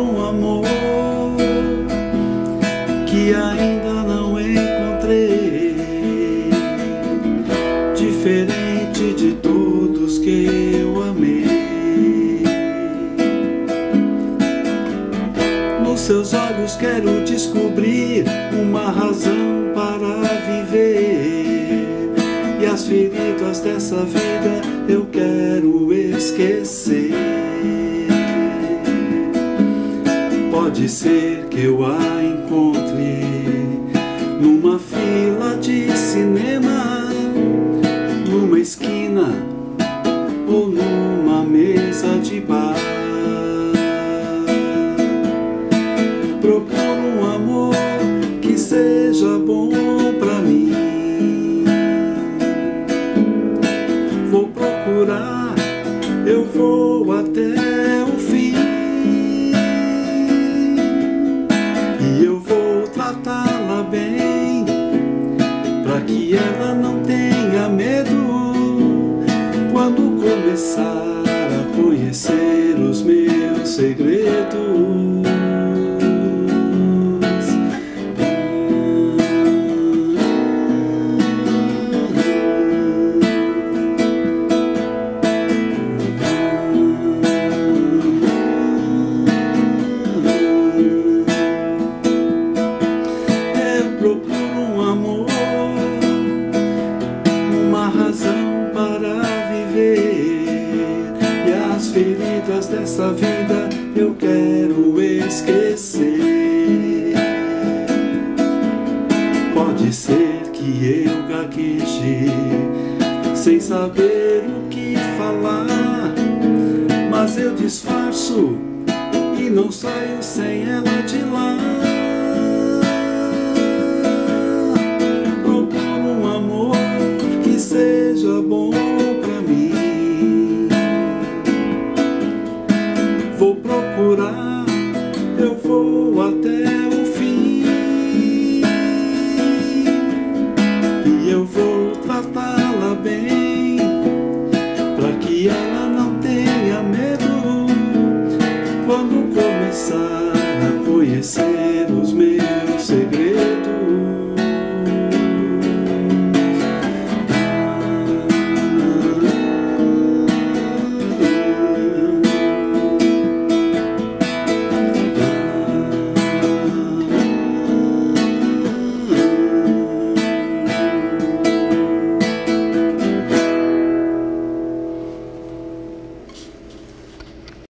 um amor que ainda não encontrei, diferente de todos que eu amei. Nos seus olhos quero descobrir uma razão para viver. E as feridas dessa vida eu quero esquecer. Pode ser que eu a encontre numa fila de cinema, numa esquina ou numa mesa de bar. Procuro um amor que seja bom pra mim. Vou procurar, eu vou E eu vou tratá-la bem, pra que ela não tenha medo quando começar a conhecer os meus segredos. Feridas dessa vida eu quero esquecer. Pode ser que eu gagueje sem saber o que falar, mas eu disfarço e não saio sem ela de lá. Vou até o fim. E eu vou tratá-la bem, pra que ela não tenha medo quando começar a conhecer